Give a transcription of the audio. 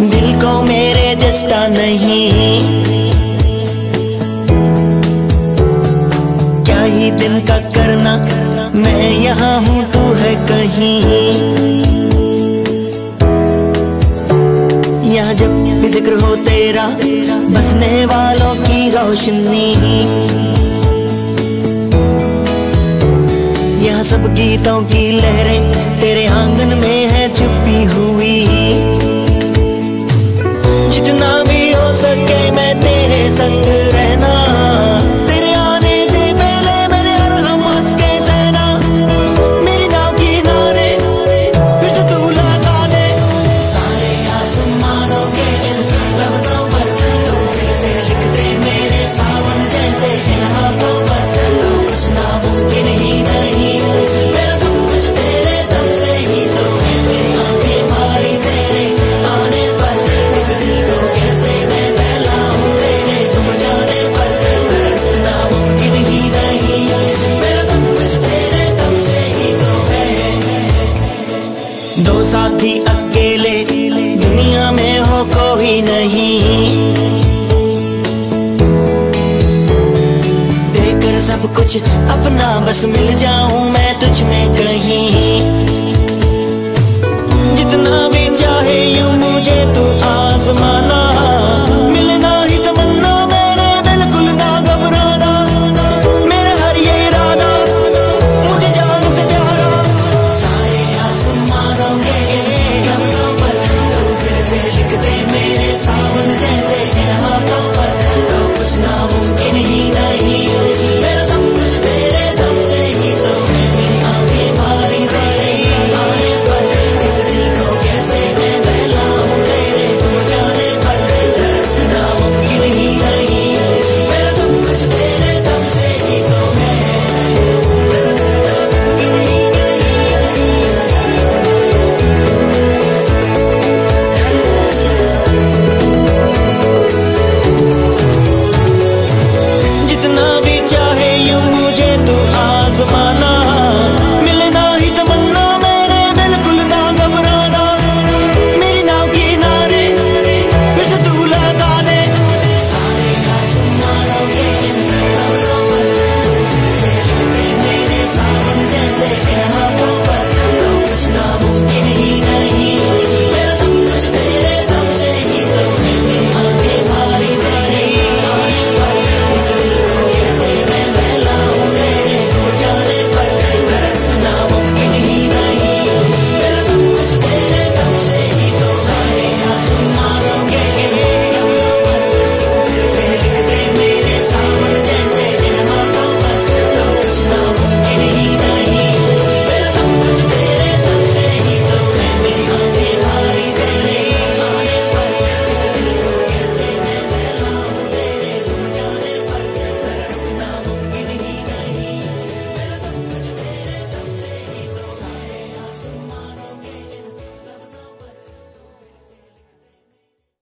दिल को मेरे जचता नहीं। क्या ही दिल का करना, मैं यहाँ हूँ, तू है कहीं। यहाँ जब भी ज़िक्र हो तेरा, बसने वालों की रोशनी। यहाँ सब गीतों की लहरें तेरे आँगन में है, छुपी हुई। rằng người साथी अकेले, दुनिया में हो कोई नहीं। देखकर सब कुछ अपना बस मिल जाऊँ मैं तुझ में कहीं।